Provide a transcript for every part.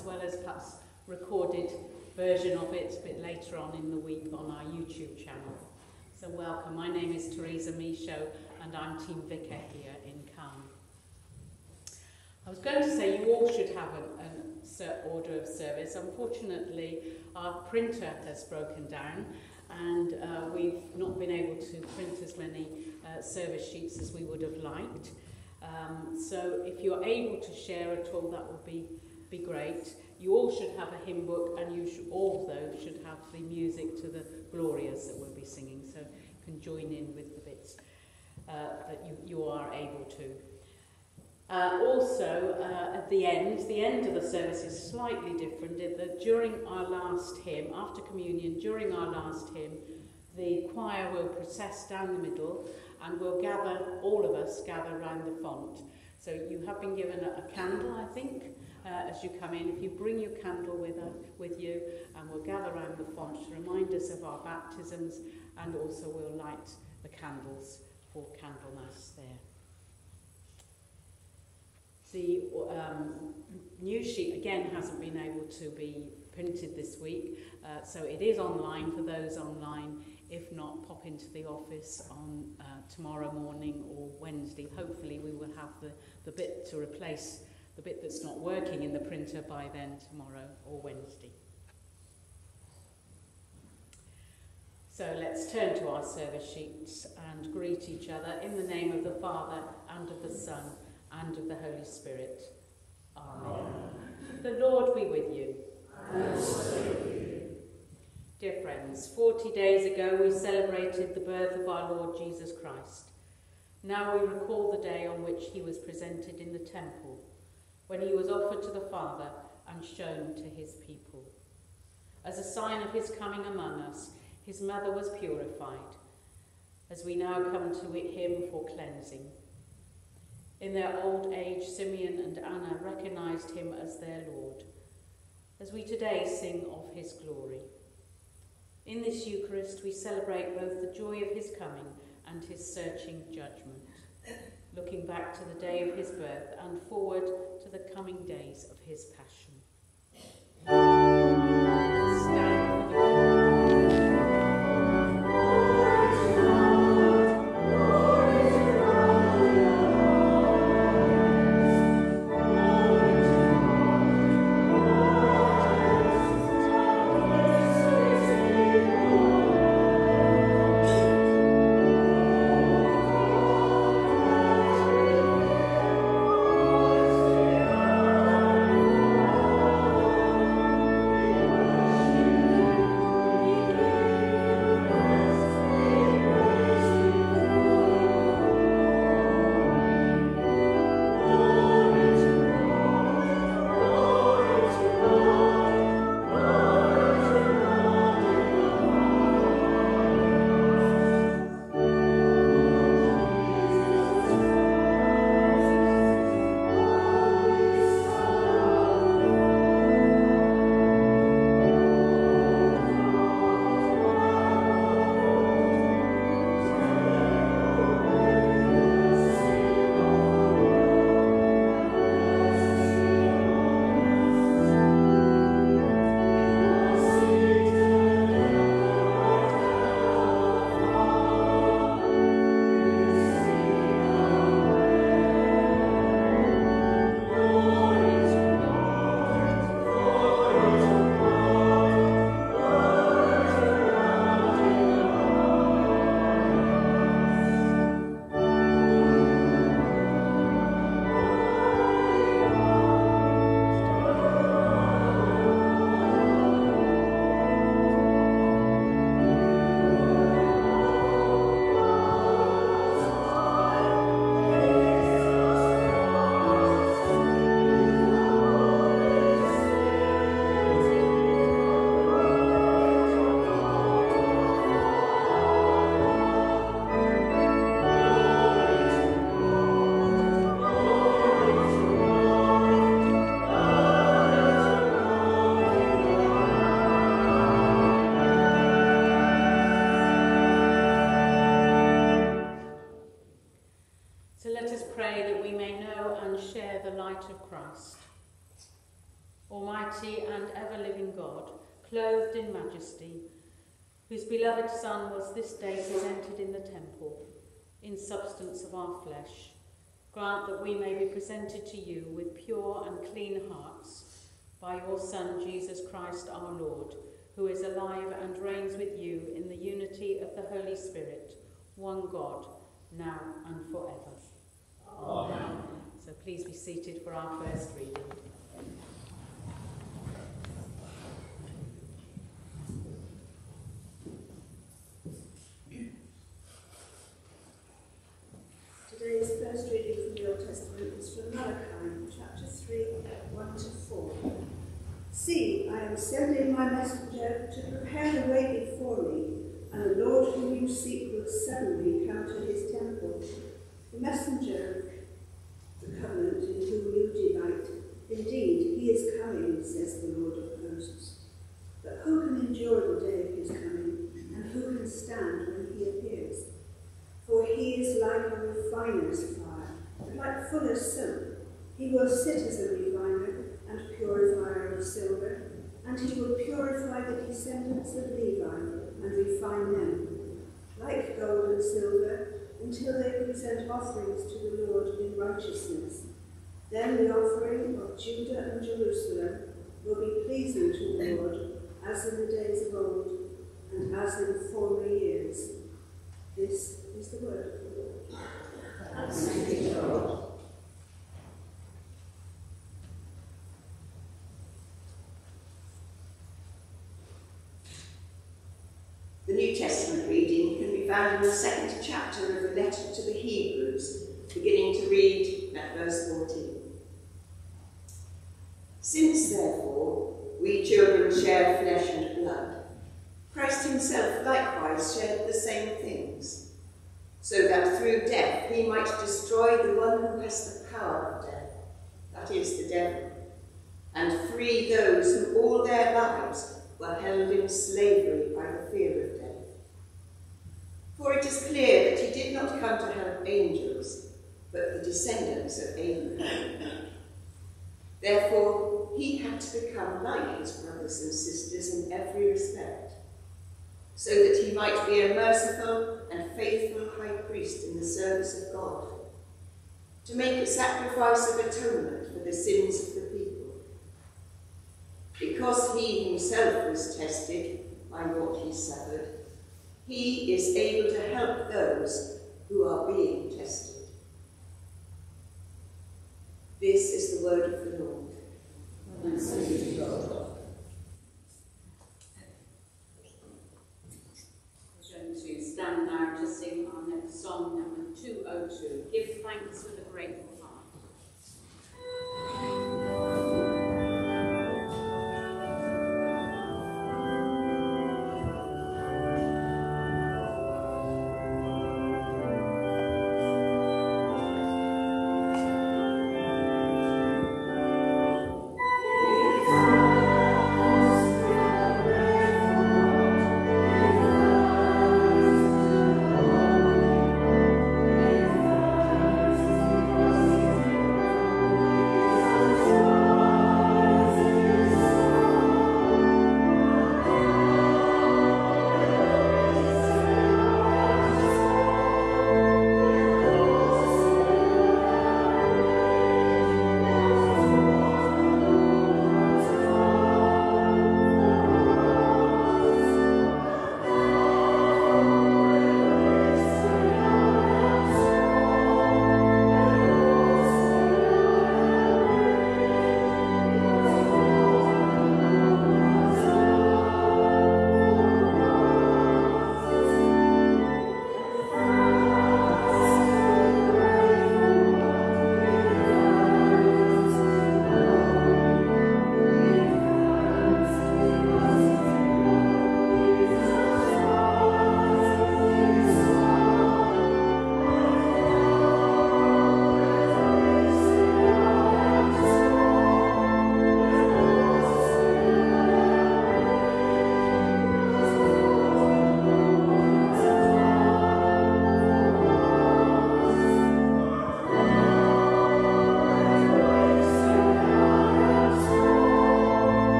as well as perhaps recorded version of it a bit later on in the week on our YouTube channel. So welcome. My name is Teresa Michaud and I'm Team Vicar here in Calne. I was going to say you all should have a, a order of service. Unfortunately, our printer has broken down and uh, we've not been able to print as many uh, service sheets as we would have liked. Um, so if you're able to share at all, that would be, be great. You all should have a hymn book and you should also should have the music to the Glorias that we'll be singing, so you can join in with the bits uh, that you, you are able to. Uh, also, uh, at the end, the end of the service is slightly different that during our last hymn, after communion, during our last hymn, the choir will process down the middle and we'll gather, all of us gather around the font. So you have been given a, a candle, I think, uh, as you come in. If you bring your candle with, uh, with you, and we'll gather around the font to remind us of our baptisms, and also we'll light the candles for Candlemas there. The um, news sheet again hasn't been able to be printed this week, uh, so it is online for those online. If not, pop into the office on uh, tomorrow morning or Wednesday. Hopefully, we will have the, the bit to replace the bit that's not working in the printer by then, tomorrow or Wednesday. So let's turn to our service sheets and greet each other in the name of the Father and of the Son and of the Holy Spirit. Amen. Amen. The Lord be with you. And with you. Dear friends, 40 days ago we celebrated the birth of our Lord Jesus Christ. Now we recall the day on which he was presented in the temple, when he was offered to the Father and shown to his people. As a sign of his coming among us, his mother was purified, as we now come to him for cleansing. In their old age, Simeon and Anna recognized him as their Lord, as we today sing of his glory. In this Eucharist, we celebrate both the joy of his coming and his searching judgment, looking back to the day of his birth and forward to the coming days of his passion. Share the light of Christ. Almighty and ever-living God, clothed in majesty, whose beloved Son was this day presented in the temple, in substance of our flesh, grant that we may be presented to you with pure and clean hearts, by your Son, Jesus Christ our Lord, who is alive and reigns with you in the unity of the Holy Spirit, one God, now and forever. Amen. So please be seated for our first reading. Today's first reading from the Old Testament is from Malachi, chapter 3, 1 to 4. See, I am sending my messenger to prepare the way before me, and the Lord whom you seek will suddenly come to his temple. The messenger of the covenant in whom you delight, indeed, he is coming, says the Lord of hosts. But who can endure the day of his coming, and who can stand when he appears? For he is like a refiner's fire, like fuller's silk. He will sit as a refiner and purifier of silver, and he will purify the descendants of Levi and refine them, like gold and silver, until they present offerings to the Lord in righteousness. Then the offering of Judah and Jerusalem will be pleasing to the Lord, as in the days of old, and as in former years. This is the word of the Lord. Thanks be God. The New Testament reading can be found in the second chapter of the letter to the Hebrews, beginning to read at verse 14. Since, therefore, we children share flesh and blood, Christ himself likewise shared the same things, so that through death he might destroy the one who has the power of death, that is, the devil, and free those who all their lives were held in slavery by the fear of death. For it is clear that he did not come to help angels, but the descendants of Abraham. Therefore, he had to become like his brothers and sisters in every respect, so that he might be a merciful and faithful high priest in the service of God, to make a sacrifice of atonement for the sins of the people. Because he himself was tested by what he suffered, he is able to help those who are being tested. This is the word of the Lord. Thanks be to God. To stand now to sing our next song, number 202, Give Thanks with a Grateful Heart.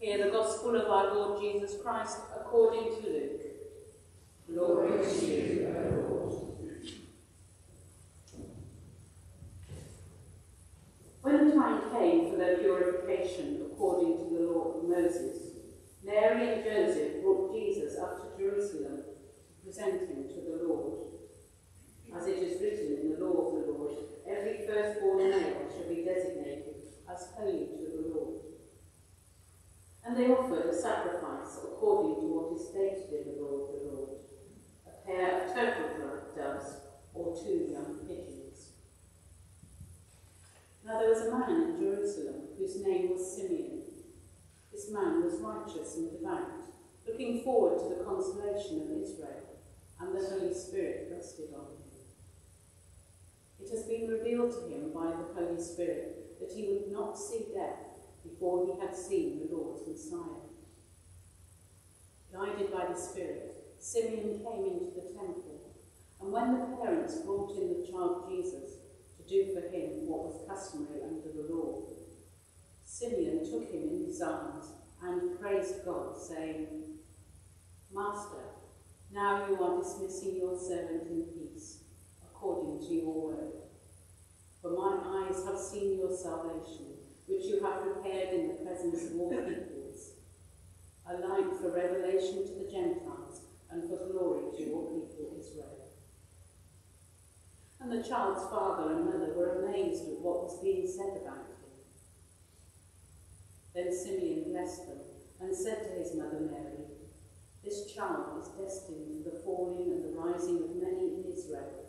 Hear the gospel of our Lord Jesus Christ according to Luke. Glory to you, O Lord. When the time came for their purification according to the law of Moses, Mary and Joseph brought Jesus up to Jerusalem to present him to the Lord. As it is written in the law of the Lord, every firstborn male shall be designated as holy to the Lord. And they offered a sacrifice according to what is stated in the law of the Lord, a pair of turtle doves or two young pigeons. Now there was a man in Jerusalem whose name was Simeon. This man was righteous and devout, looking forward to the consolation of Israel, and the Holy Spirit rested on him. It has been revealed to him by the Holy Spirit that he would not see death before he had seen the Lord's Messiah. Guided by the Spirit, Simeon came into the temple, and when the parents brought in the child Jesus to do for him what was customary under the law, Simeon took him in his arms and praised God, saying, Master, now you are dismissing your servant in peace according to your word. For my eyes have seen your salvation, which you have prepared in the presence of all peoples, a light for revelation to the Gentiles and for glory to your people Israel. And the child's father and mother were amazed at what was being said about him. Then Simeon blessed them and said to his mother Mary, This child is destined for the falling and the rising of many in Israel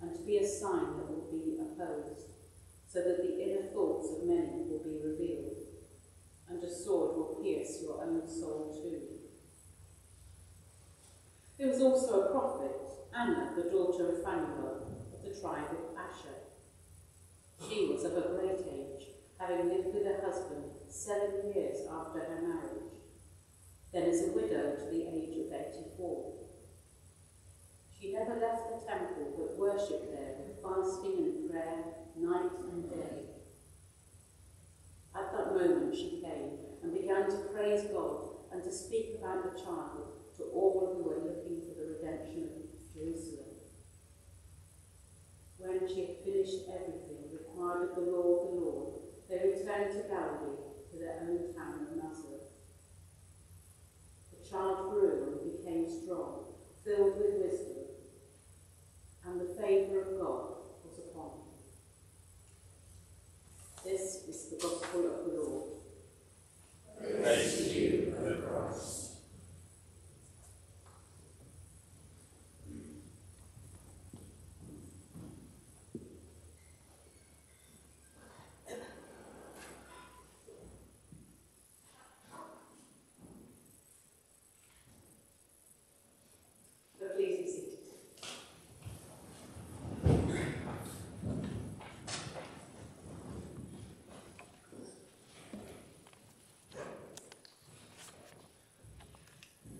and to be a sign that will be opposed, so that the inner thoughts of many will be revealed, and a sword will pierce your own soul too. There was also a prophet, Anna, the daughter of Phanuel, of the tribe of Asher. She was of a great age, having lived with her husband seven years after her marriage, then as a widow to the age of 84. She never left the temple, but worshipped there with fasting and prayer night and day. At that moment she came and began to praise God and to speak about the child to all who were looking for the redemption of Jerusalem. When she had finished everything required of the law of the Lord, they returned to Galilee, to their own town of Nazareth. The child grew and became strong, filled with wisdom and the favour of God was upon him. This is the gospel of the Lord. Praise to you, O Christ.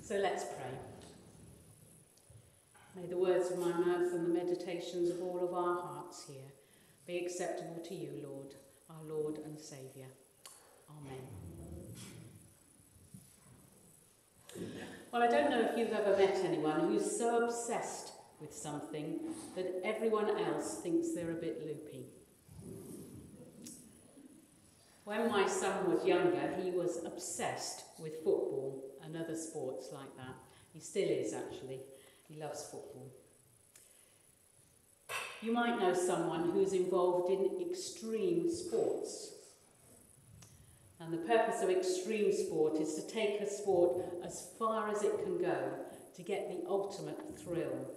So let's pray. May the words of my mouth and the meditations of all of our hearts here be acceptable to you, Lord, our Lord and Saviour. Amen. Well, I don't know if you've ever met anyone who's so obsessed with something that everyone else thinks they're a bit loopy. When my son was younger, he was obsessed with football and other sports like that. He still is, actually. He loves football. You might know someone who's involved in extreme sports. And the purpose of extreme sport is to take a sport as far as it can go to get the ultimate thrill.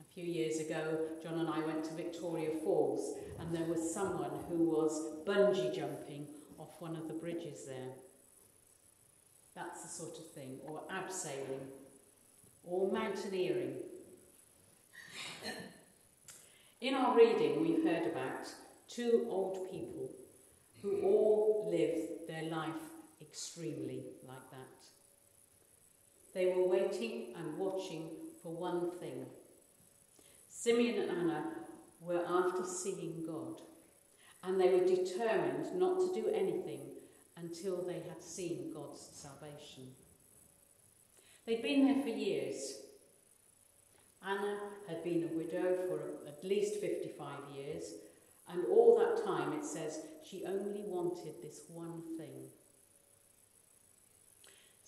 A few years ago, John and I went to Victoria Falls, and there was someone who was bungee jumping off one of the bridges there. That's the sort of thing. Or abseiling. Or mountaineering. In our reading, we've heard about two old people who all lived their life extremely like that. They were waiting and watching for one thing. Simeon and Anna were after seeing God, and they were determined not to do anything until they had seen God's salvation. They'd been there for years. Anna had been a widow for at least 55 years, and all that time it says she only wanted this one thing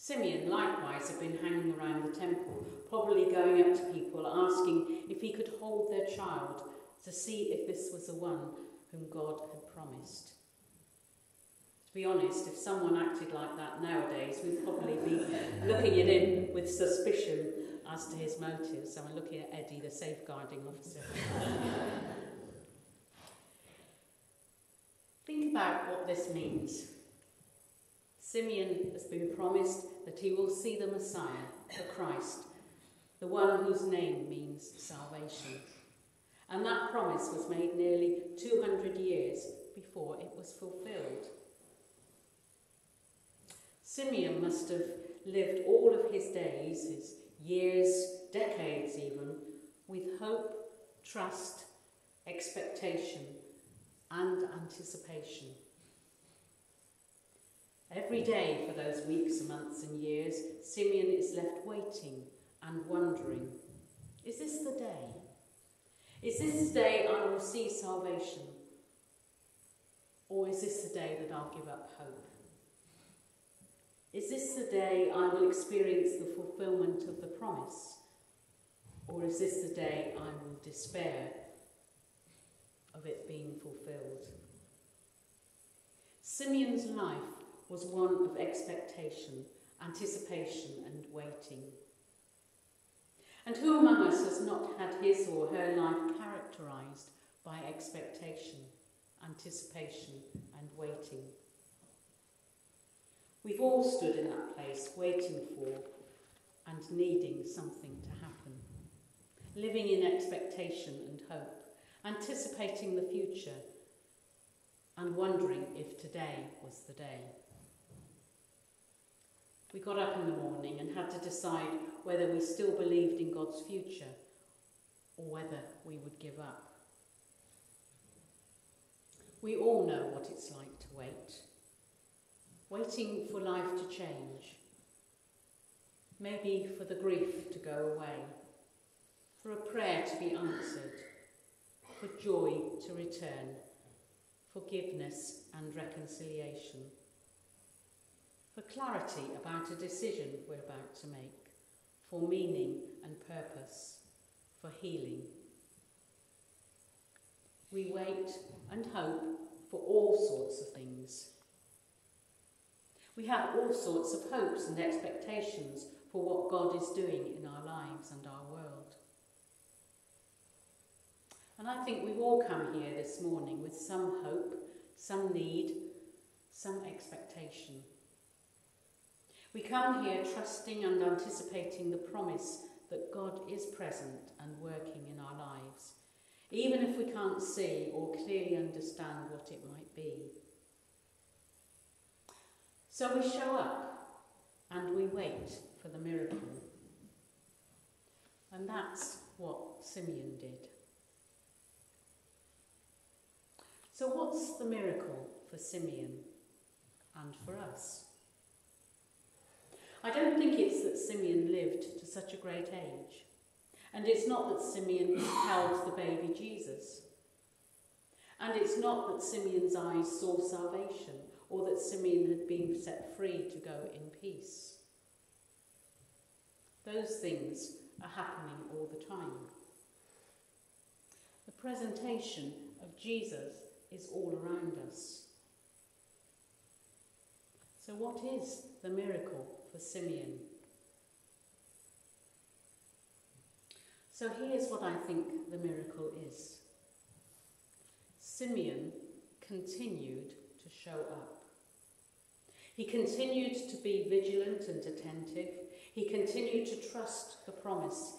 Simeon likewise had been hanging around the temple, probably going up to people asking if he could hold their child to see if this was the one whom God had promised. Be honest, if someone acted like that nowadays, we'd probably be looking at him with suspicion as to his motives. So I'm looking at Eddie, the safeguarding officer. Think about what this means. Simeon has been promised that he will see the Messiah, the Christ, the one whose name means salvation. And that promise was made nearly 200 years before it was fulfilled. Simeon must have lived all of his days, his years, decades even, with hope, trust, expectation, and anticipation. Every day for those weeks, and months, and years, Simeon is left waiting and wondering is this the day? Is this the day I will see salvation? Or is this the day that I'll give up hope? Is this the day I will experience the fulfillment of the promise? Or is this the day I will despair of it being fulfilled? Simeon's life was one of expectation, anticipation, and waiting. And who among us has not had his or her life characterised by expectation, anticipation, and waiting? We've all stood in that place waiting for and needing something to happen, living in expectation and hope, anticipating the future, and wondering if today was the day. We got up in the morning and had to decide whether we still believed in God's future or whether we would give up. We all know what it's like to wait. Waiting for life to change. Maybe for the grief to go away. For a prayer to be answered. For joy to return. Forgiveness and reconciliation for clarity about a decision we're about to make, for meaning and purpose, for healing. We wait and hope for all sorts of things. We have all sorts of hopes and expectations for what God is doing in our lives and our world. And I think we've all come here this morning with some hope, some need, some expectation. We come here trusting and anticipating the promise that God is present and working in our lives, even if we can't see or clearly understand what it might be. So we show up and we wait for the miracle. And that's what Simeon did. So, what's the miracle for Simeon and for us? I don't think it's that Simeon lived to such a great age. And it's not that Simeon held the baby Jesus. And it's not that Simeon's eyes saw salvation or that Simeon had been set free to go in peace. Those things are happening all the time. The presentation of Jesus is all around us. So, what is the miracle for Simeon. So here's what I think the miracle is Simeon continued to show up. He continued to be vigilant and attentive. He continued to trust the promise.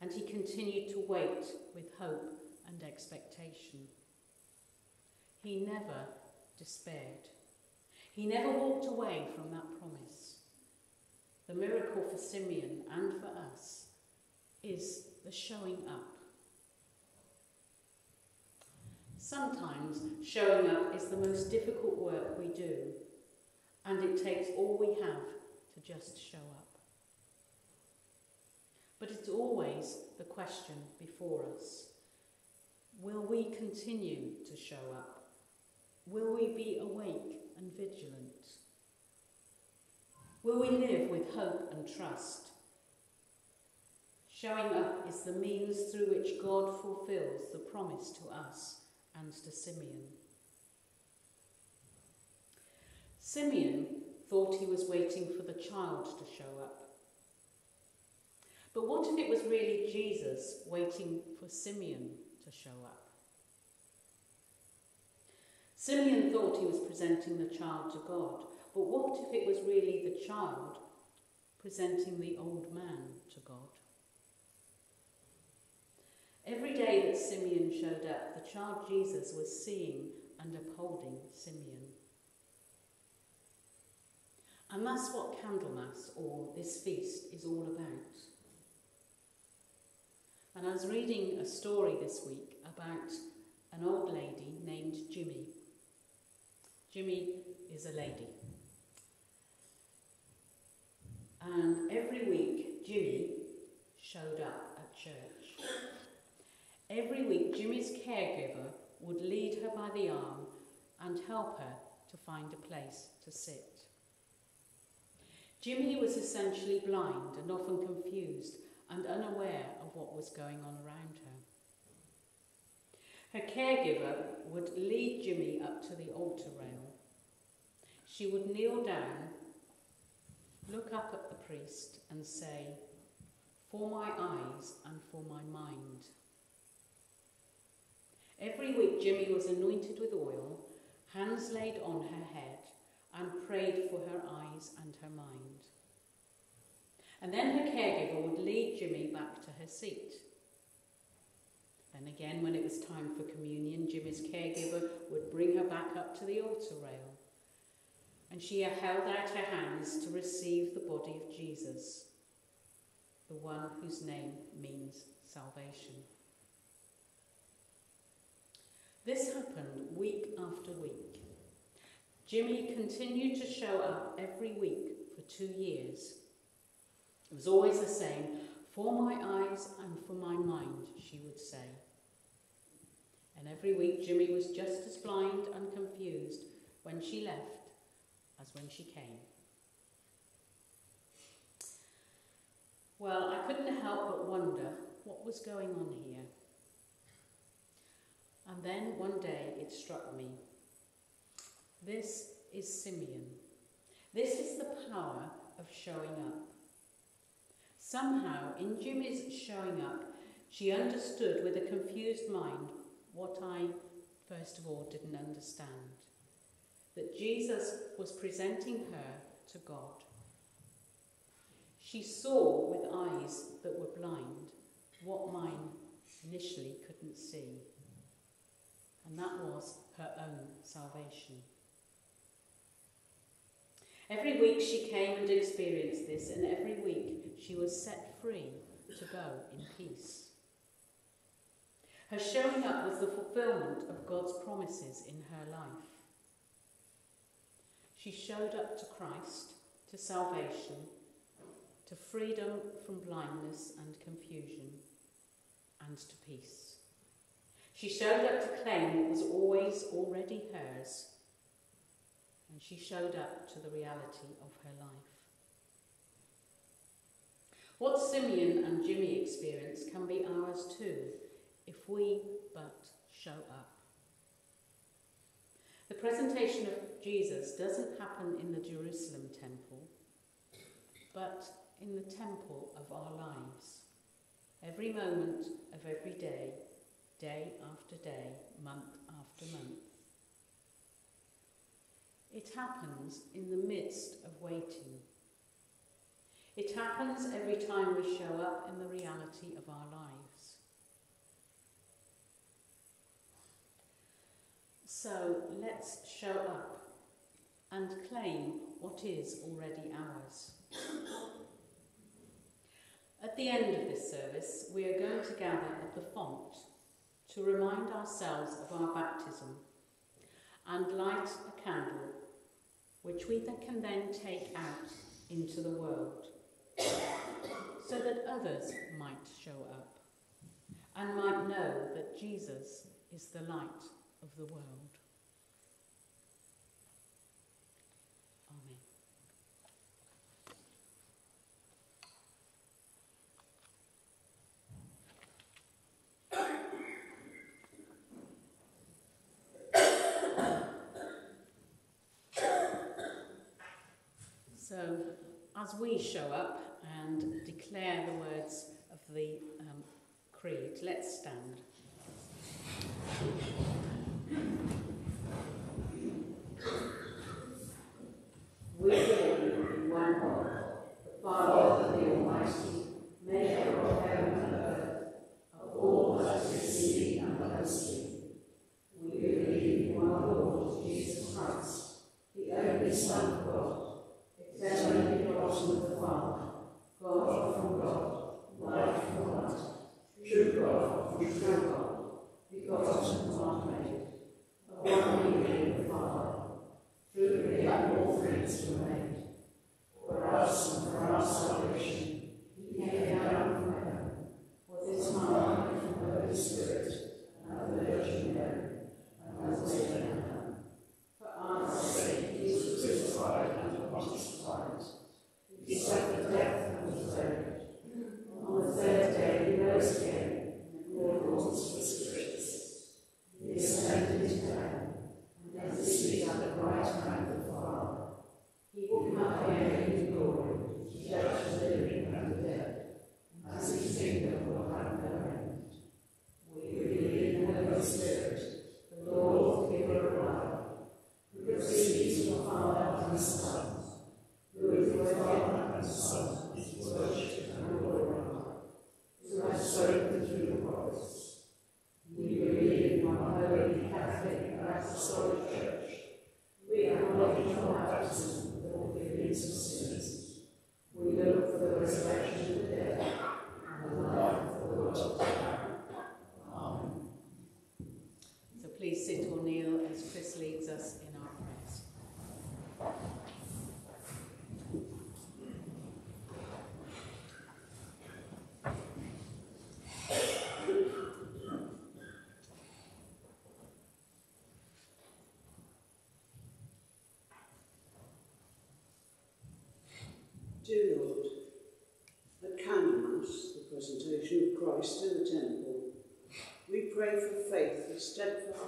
And he continued to wait with hope and expectation. He never despaired. He never walked away from that promise. The miracle for Simeon and for us is the showing up. Sometimes showing up is the most difficult work we do, and it takes all we have to just show up. But it's always the question before us will we continue to show up? Will we be awake and vigilant? Will we live with hope and trust? Showing up is the means through which God fulfills the promise to us and to Simeon. Simeon thought he was waiting for the child to show up. But what if it was really Jesus waiting for Simeon to show up? Simeon thought he was presenting the child to God, but what if it was really the child presenting the old man to God? Every day that Simeon showed up, the child Jesus was seeing and upholding Simeon. And that's what Candlemas, or this feast, is all about. And I was reading a story this week about an old lady named Jimmy. Jimmy is a lady. And every week, Jimmy showed up at church. Every week, Jimmy's caregiver would lead her by the arm and help her to find a place to sit. Jimmy was essentially blind and often confused and unaware of what was going on around her. Her caregiver would lead Jimmy up to the altar rail. She would kneel down, look up at the priest, and say, For my eyes and for my mind. Every week, Jimmy was anointed with oil, hands laid on her head, and prayed for her eyes and her mind. And then her caregiver would lead Jimmy back to her seat. Then again, when it was time for communion, Jimmy's caregiver would bring her back up to the altar rail. And she held out her hands to receive the body of Jesus, the one whose name means salvation. This happened week after week. Jimmy continued to show up every week for two years it was always the same. For my eyes and for my mind, she would say. And every week Jimmy was just as blind and confused when she left as when she came. Well, I couldn't help but wonder what was going on here. And then one day it struck me. This is Simeon. This is the power of showing up. Somehow, in Jimmy's showing up, she understood with a confused mind what I, first of all, didn't understand that Jesus was presenting her to God. She saw with eyes that were blind what mine initially couldn't see, and that was her own salvation. Every week she came and experienced this, and every week she was set free to go in peace. Her showing up was the fulfillment of God's promises in her life. She showed up to Christ, to salvation, to freedom from blindness and confusion, and to peace. She showed up to claim what was always already hers and she showed up to the reality of her life. What Simeon and Jimmy experienced can be ours too, if we but show up. The presentation of Jesus doesn't happen in the Jerusalem temple, but in the temple of our lives. Every moment of every day, day after day, month after month. It happens in the midst of waiting. It happens every time we show up in the reality of our lives. So let's show up and claim what is already ours. At the end of this service, we are going to gather at the font to remind ourselves of our baptism and light a candle which we can then take out into the world so that others might show up and might know that Jesus is the light of the world. as we show up and declare the words of the um, creed, let's stand.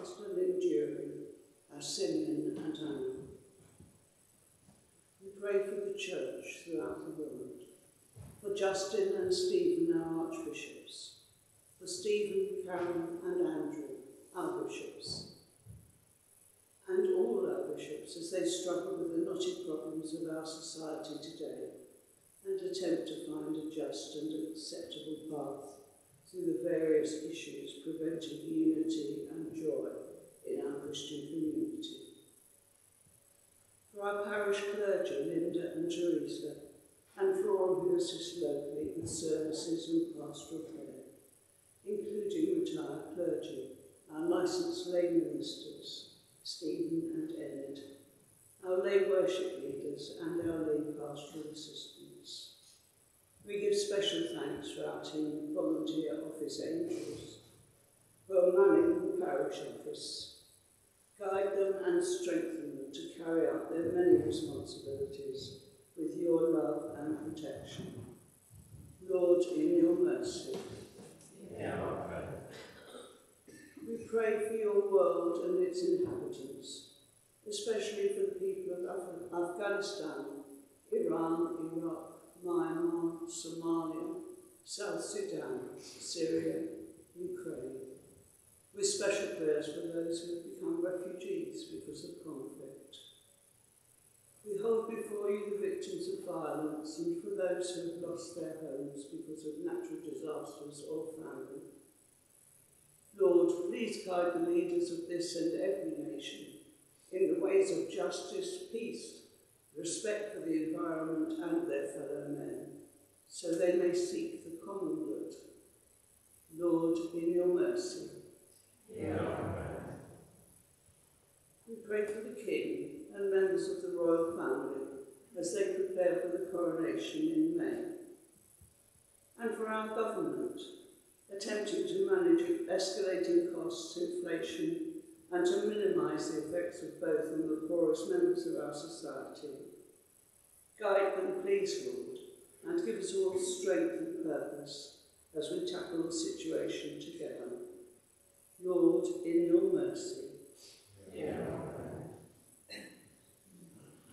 And enduring, as Simeon and Anna. We pray for the Church throughout the world, for Justin and Stephen, our archbishops, for Stephen, Karen and Andrew, our bishops, and all our bishops as they struggle with the knotted problems of our society today and attempt to find a just and acceptable path through the various issues preventing unity and joy in our Christian community. For our parish clergy, Linda and Teresa, and for all who assist locally with services and pastoral care, including retired clergy, our licensed lay ministers, Stephen and Enid, our lay worship leaders and our lay pastoral assistants. We give special thanks for our team of volunteer office angels who are manning the parish office. Guide them and strengthen them to carry out their many responsibilities with your love and protection. Lord, in your mercy, we pray for your world and its inhabitants, especially for the people of Af- Afghanistan, Iran, Iraq, Myanmar, Somalia, South Sudan, Syria, Ukraine, with special prayers for those who have become refugees because of conflict. We hold before you the victims of violence and for those who have lost their homes because of natural disasters or famine. Lord, please guide the leaders of this and every nation in the ways of justice, peace, respect for the environment and their fellow men, so they may seek the common good. Lord, in your mercy. We pray for the King and members of the royal family as they prepare for the coronation in May. And for our government, attempting to manage escalating costs, inflation, and to minimise the effects of both on the poorest members of our society. Guide them, please, Lord, and give us all strength and purpose as we tackle the situation together. Lord, in your mercy.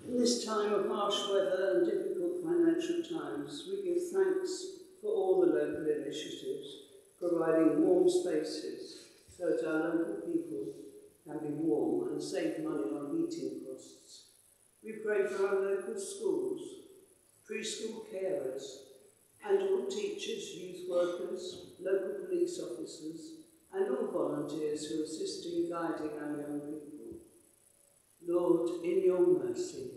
In this time of harsh weather and difficult financial times, we give thanks for all the local initiatives providing warm spaces so that our local people can be warm and save money on heating costs. We pray for our local schools, preschool carers, and all teachers, youth workers, local police officers, and all volunteers who assist in guiding our young people. Lord, in your mercy.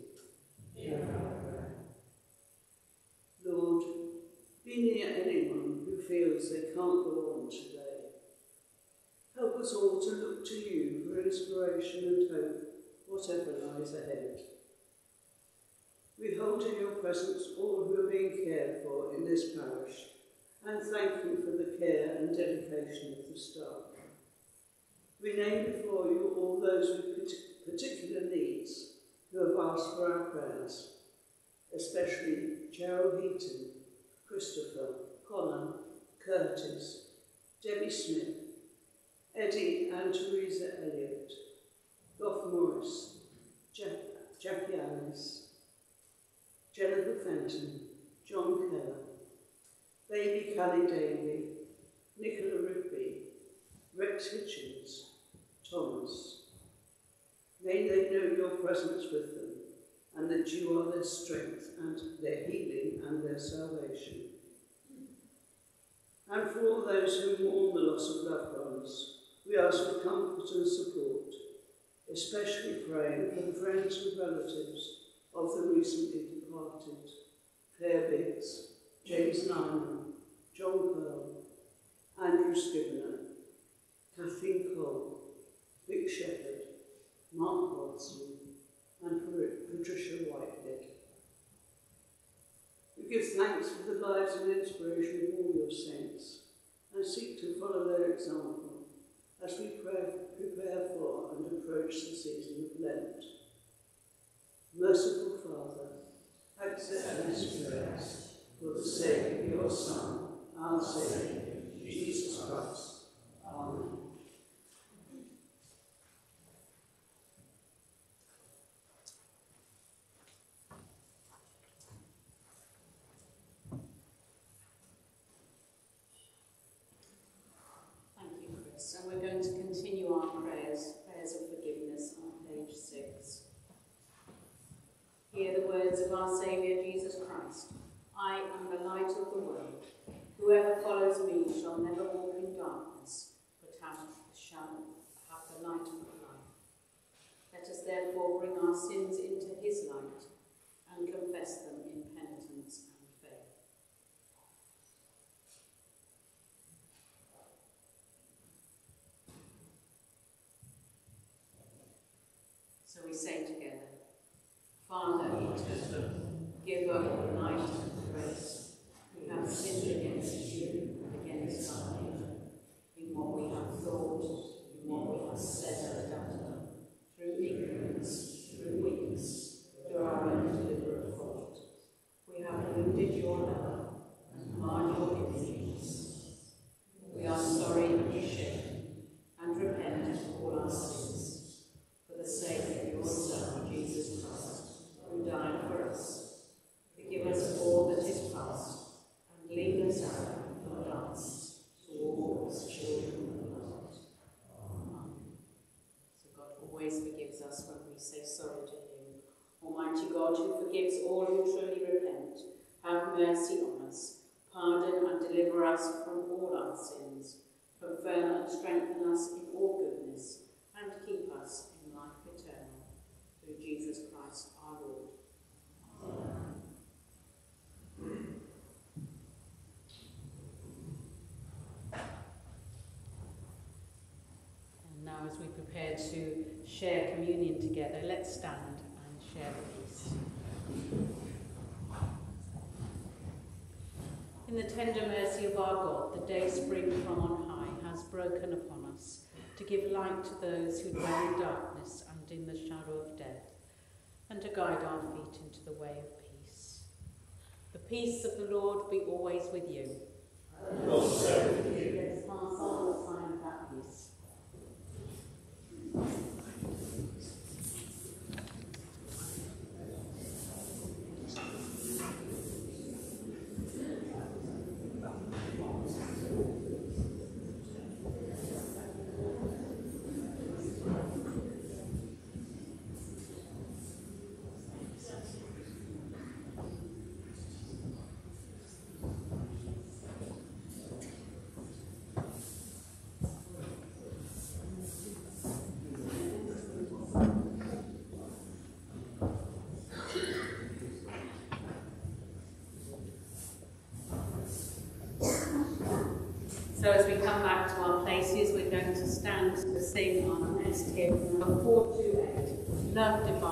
Lord, be near anyone who feels they can't go on today. Help us all to look to you for inspiration and hope, whatever lies ahead. We hold in your presence all who are being cared for in this parish and thank you for the care and dedication of the staff. We name before you all those with particular needs who have asked for our prayers, especially Gerald Heaton, Christopher, Connor, Curtis, Debbie Smith, Eddie and Teresa Elliott, Gough Morris, Jack, Jackie Alice, Jennifer Fenton, John Keller, Baby Callie Davey, Nicola Rigby, Rex Hitchens, Thomas. May they know your presence with them and that you are their strength and their healing and their salvation. And for all those who mourn the loss of loved ones, we ask for comfort and support, especially praying for the friends and relatives of the recently departed Claire Biggs, James Nyman, John Pearl, Andrew Scrivener, Kathleen Cole, Vic Shepherd, Mark Watson, and Patricia Whitehead. We give thanks for the lives and inspiration of all your saints and seek to follow their example as we prepare for and approach the season of Lent. Merciful Father, accept these prayers for the sake of your Son, our Saviour, Jesus Christ. As we prepare to share communion together, let's stand and share the peace. In the tender mercy of our God, the day spring from on high has broken upon us to give light to those who dwell in darkness and in the shadow of death, and to guide our feet into the way of peace. The peace of the Lord be always with you. And also with you. Pass on the sign of that peace. Thank you. So as we come back to our places, we're going to stand to sing our next hymn, number 428, Love Divine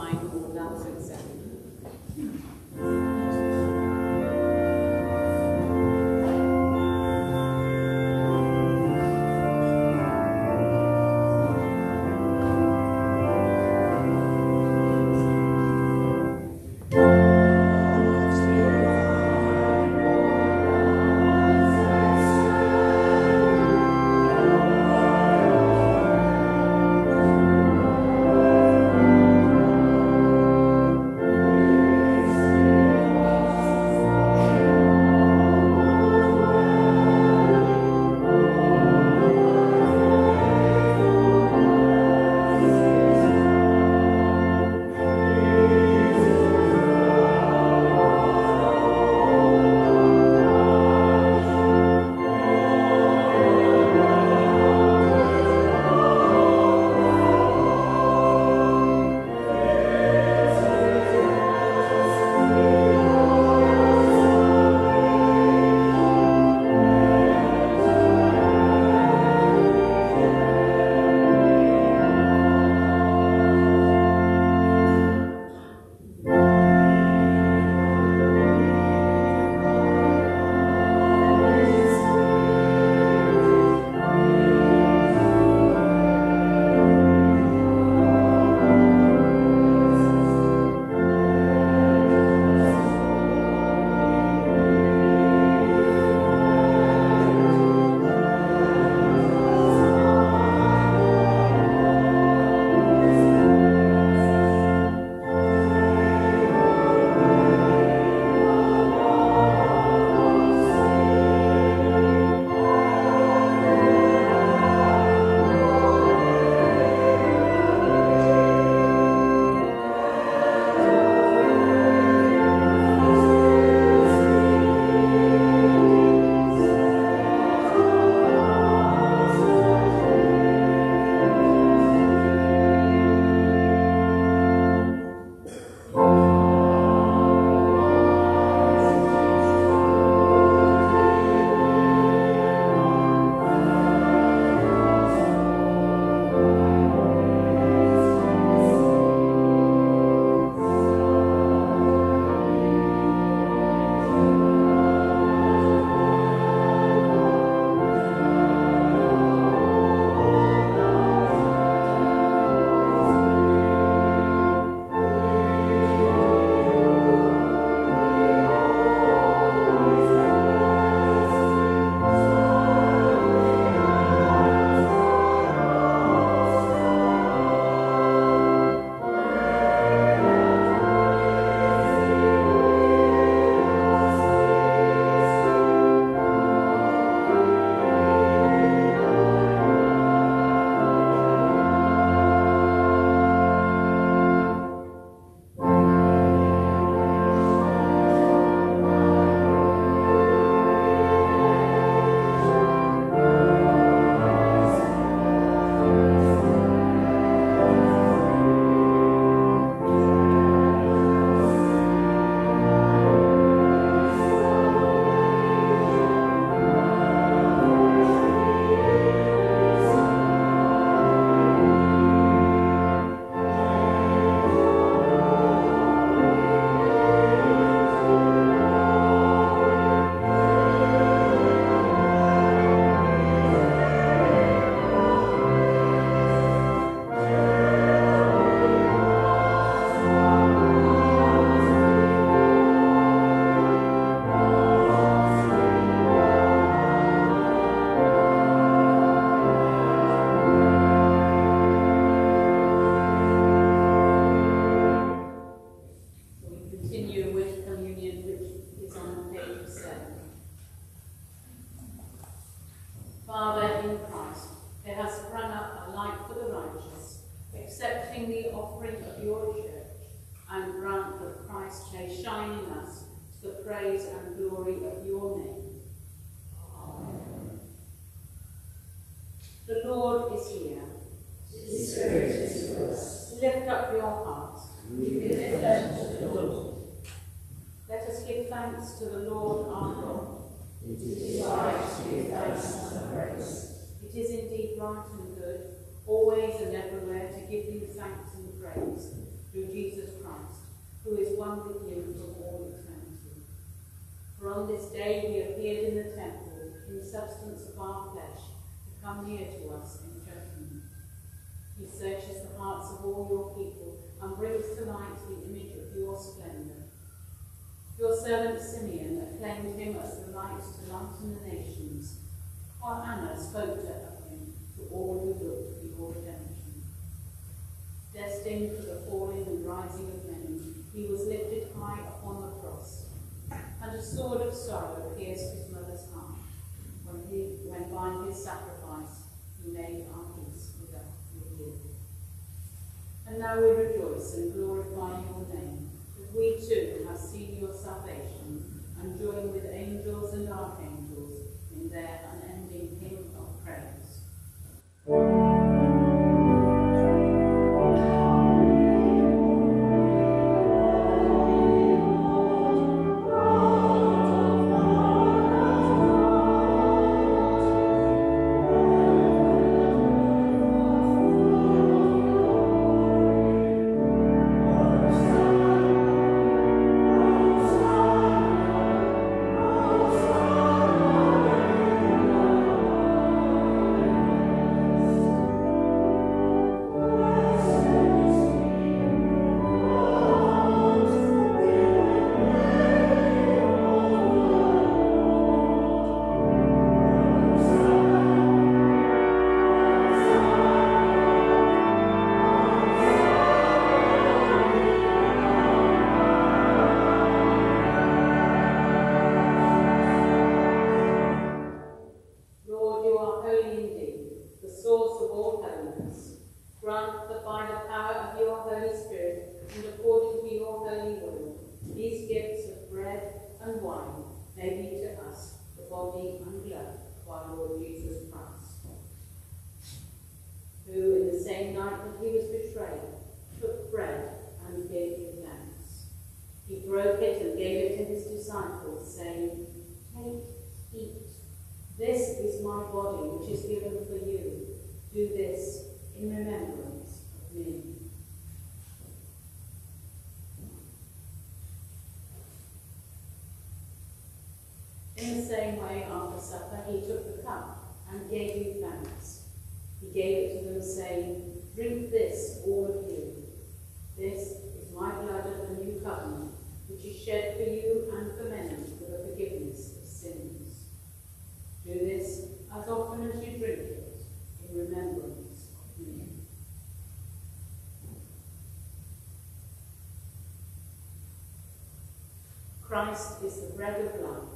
Christ is the bread of life.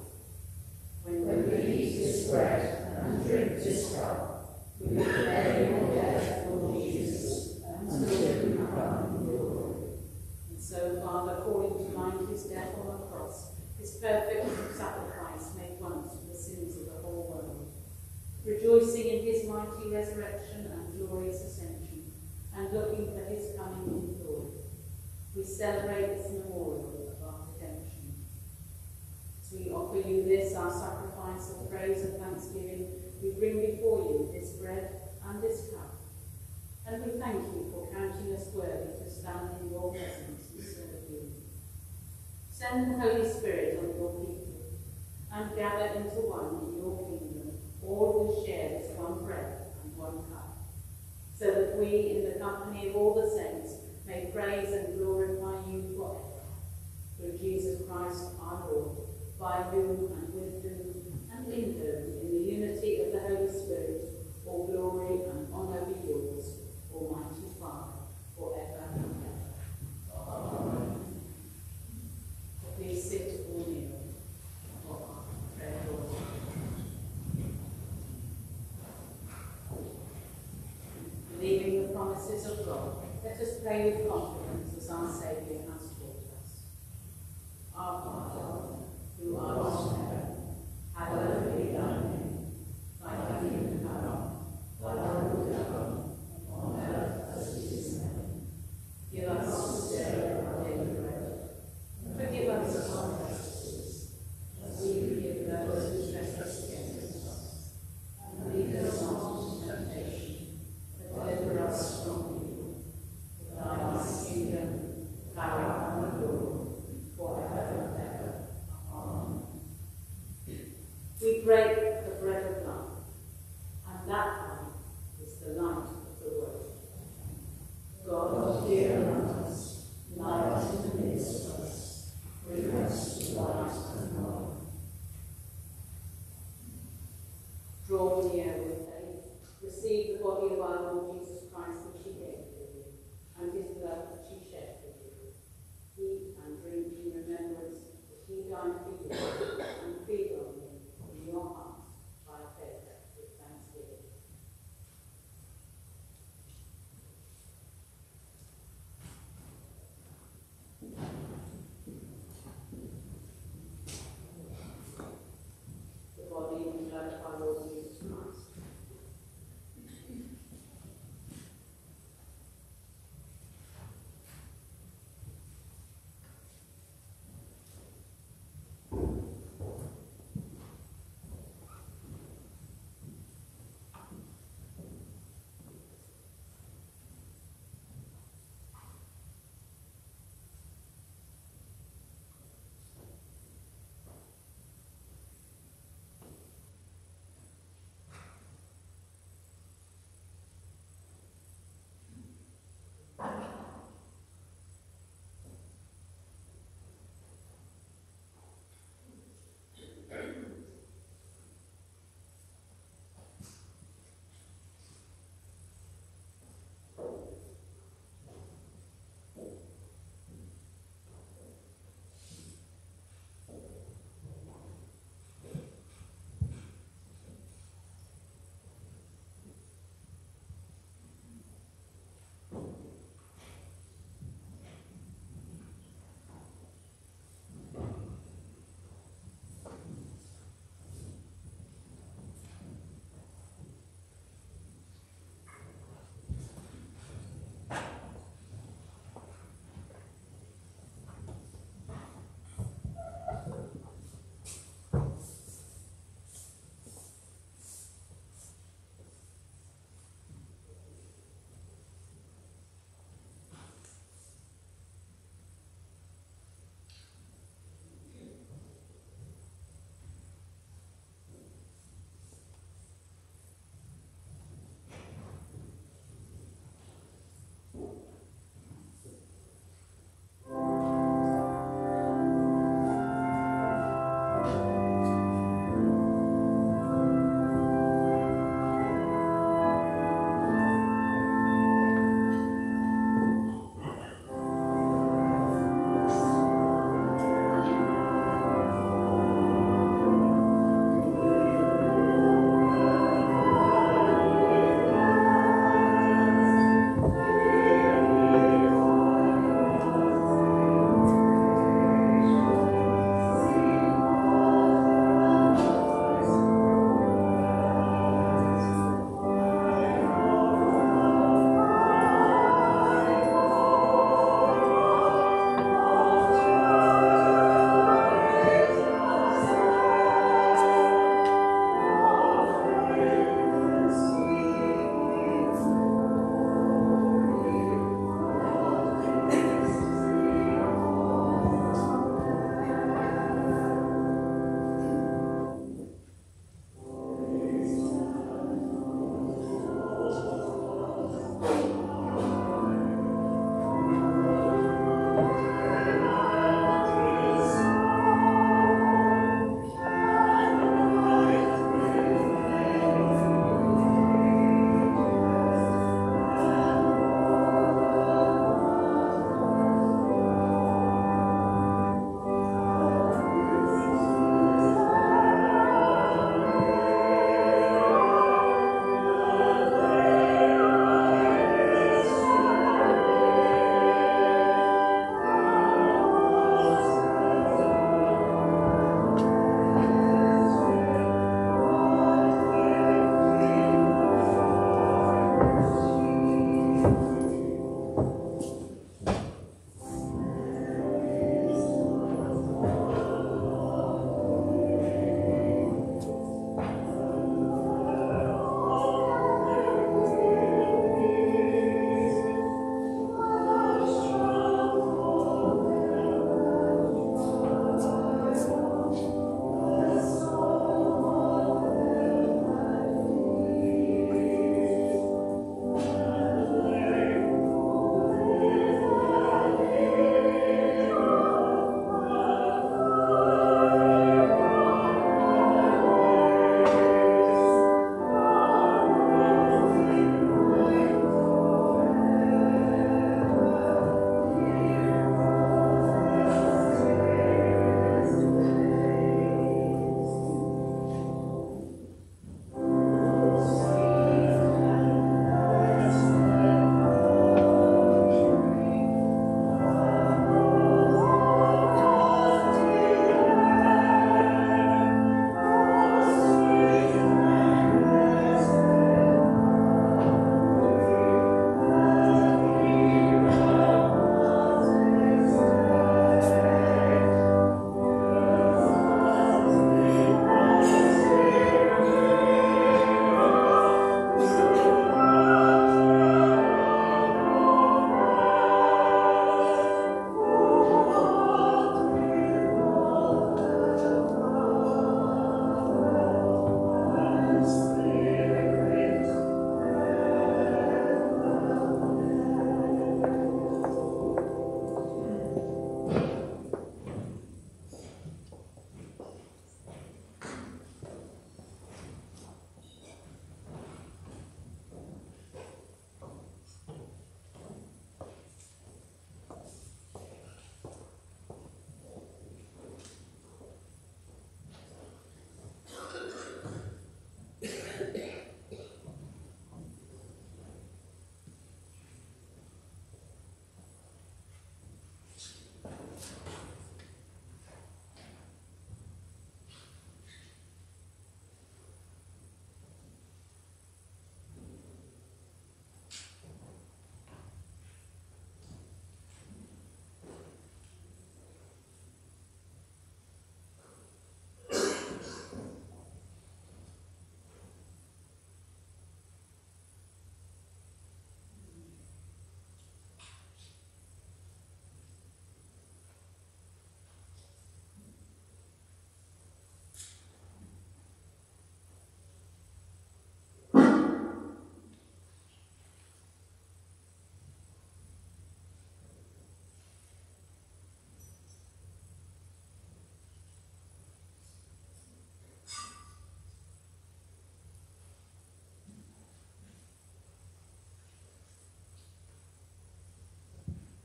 When When we eat this bread and drink this cup, we declare your death, Lord Jesus, until you come in glory. And so, Father, calling to mind his death on the cross, his perfect sacrifice made once for the sins of the whole world, rejoicing in his mighty resurrection and glorious ascension, and looking for his coming in glory, we celebrate this memorial of our redemption. As we offer you this, our sacrifice of praise and thanksgiving, we bring before you this bread and this cup. And we thank you for counting us worthy to stand in your presence and serve you. Send the Holy Spirit on your people and gather into one in your kingdom all who share this one bread and one cup, so that we, in the company of all the saints, may praise and glorify you forever. Through Jesus Christ our Lord, by whom and with whom and in whom, in the unity of the Holy Spirit, all glory and honour be yours, Almighty Father, forever and ever. Amen. Please sit or kneel for our prayer, Lord. believing the promises of God, let us pray with confidence as our Saviour has taught us. Our Father, who art in heaven, Hallelujah.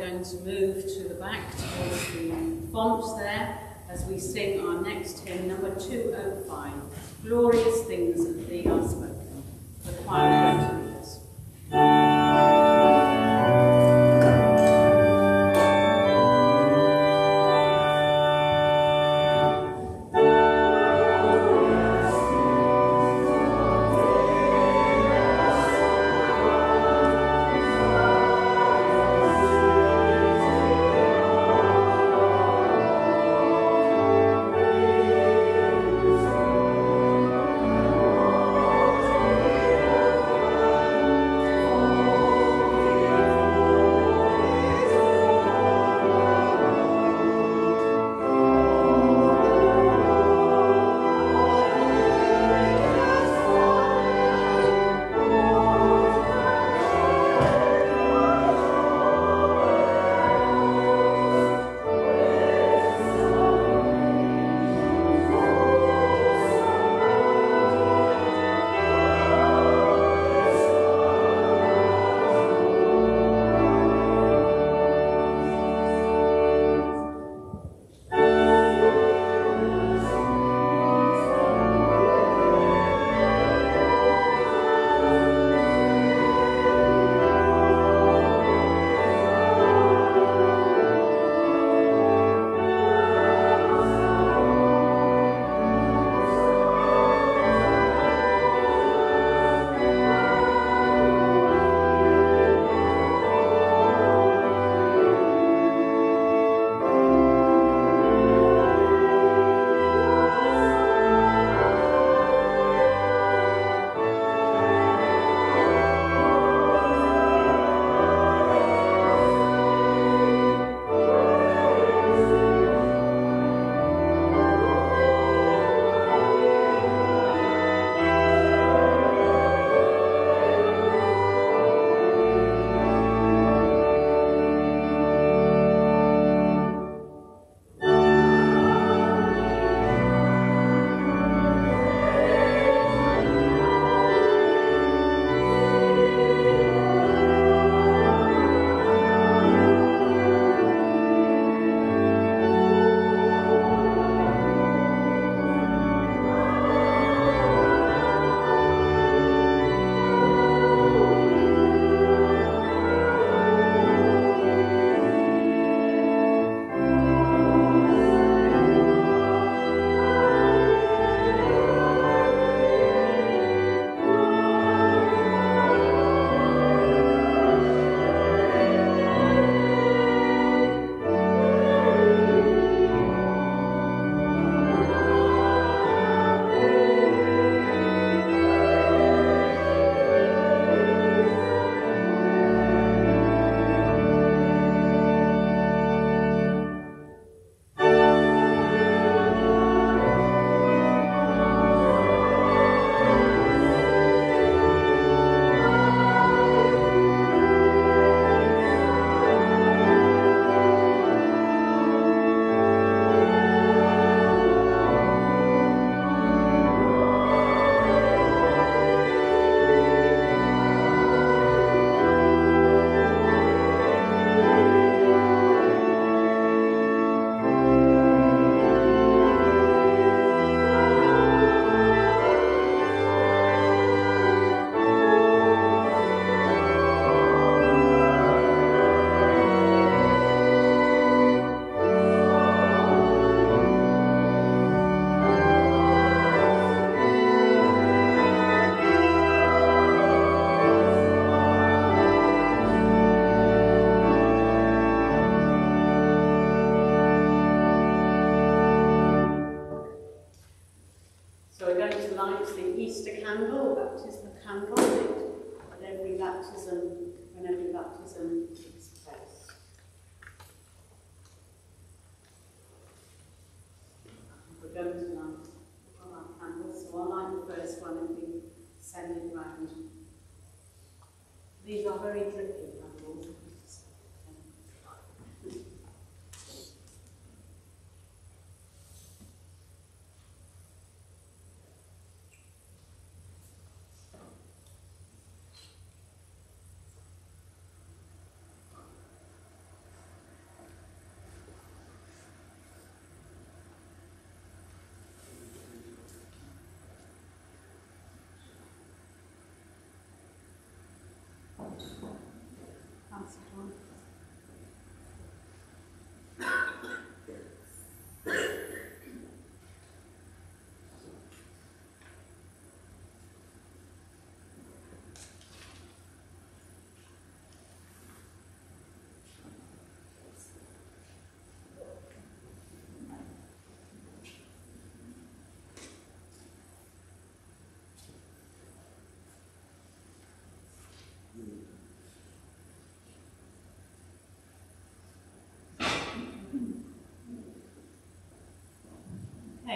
going to move to the back towards the font there as we sing our next hymn, number 205, Glorious Things That Thee Are Spoken. The choir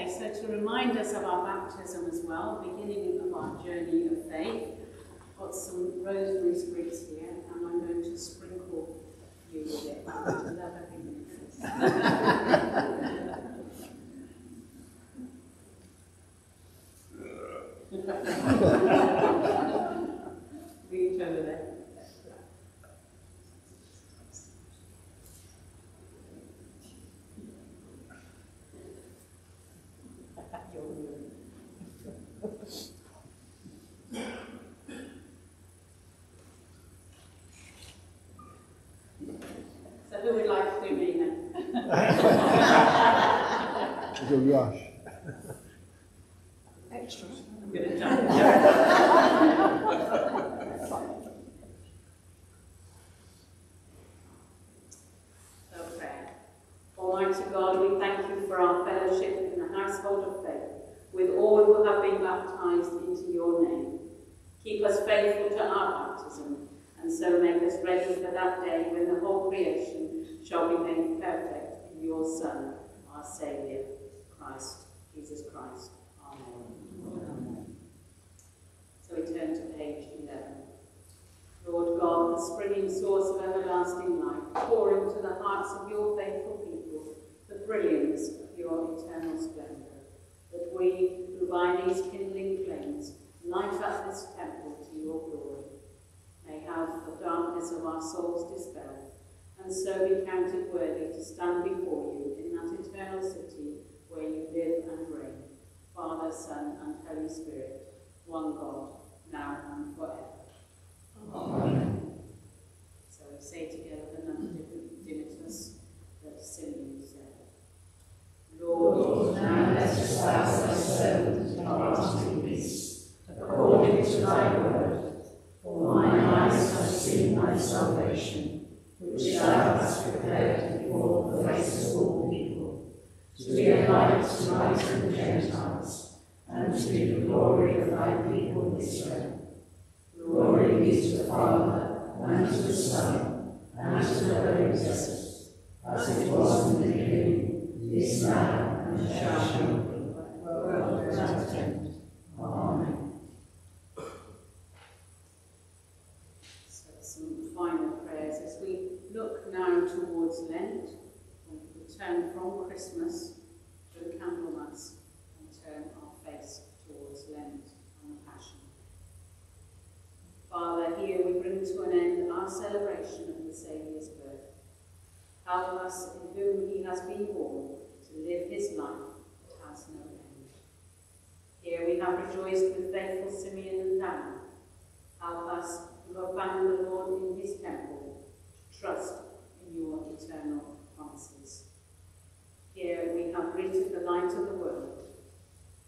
So to remind us of our baptism as well, beginning of our journey of faith, got some rosemary sprigs here, and I'm going to sprinkle you with it. I love everything Reach over there. So who would like to do me then? It's a rush. Extra. I'm going to jump. So prayer. Almighty God, we thank you for our fellowship in the household of faith, with all who have been baptized into your name. Keep us faithful to our baptism, and so make us ready for that day when the whole creation shall be made perfect in your Son, our Saviour, Christ, Jesus Christ. Amen. So we turn to page 11. Lord God, the springing source of everlasting life, pour into the hearts of your faithful people the brilliance of your eternal splendour, that we, who by these kindling flames light up this temple to your glory, may have the darkness of our souls dispelled, and so be counted worthy to stand before you in that eternal city where you live and reign, Father, Son, and Holy Spirit, one God, now and forever. Amen. So we say together the Nunc Dimittis that Simeon said. Lord, Lord, now lettest thou thy servant depart in peace, according to thy word. For mine eyes have seen thy salvation, which thou hast prepared before the face of all people, to be a light to lighten the Gentiles, and to be the glory of thy people Israel. Glory be to the Father, and to the Son, and to the Holy Ghost, as it was in the beginning, is now, and shall be, world without end. Amen. So some final prayers as we look now towards Lent, and we turn from Christmas to the Candlemas and turn our face towards Lent and the Passion. Father, here we bring to an end our celebration of the Saviour's birth. Help us in whom he has been born to live his life that has no end. Here we have rejoiced with faithful Simeon and Anna. Help us who have found the Lord in his temple to trust in your eternal promises. Here we have greeted the light of the world.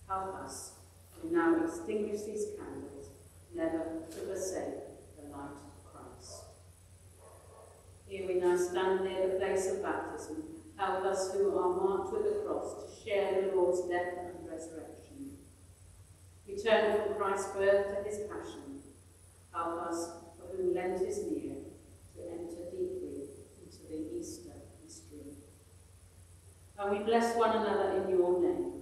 Help us who now extinguish these candles, never to forsake the light. Here we now stand near the place of baptism. Help us who are marked with the cross to share the Lord's death and resurrection. We turn from Christ's birth to his passion. Help us, for whom Lent is near, to enter deeply into the Easter mystery. And we bless one another in your name.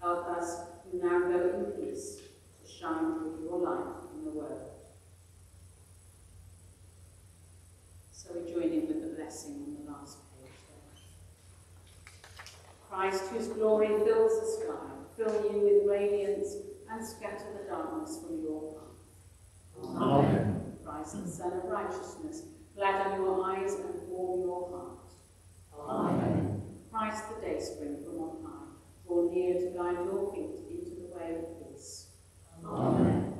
Help us, who now go in peace, to shine with your light in the world. So we join in with the blessing on the last page there. Christ, whose glory fills the sky, fill you with radiance and scatter the darkness from your path. Amen. Christ, the Sun of righteousness, gladden your eyes and warm your heart. Amen. Christ, the dayspring from on high, draw near to guide your feet into the way of peace. Amen.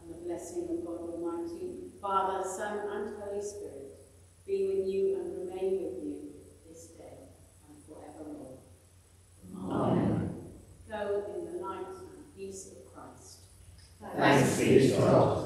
And the blessing of God Almighty, Father, Son, and Holy Spirit, be with you and remain with you this day and forevermore. Amen. Go in the light and peace of Christ. Thanks be to God.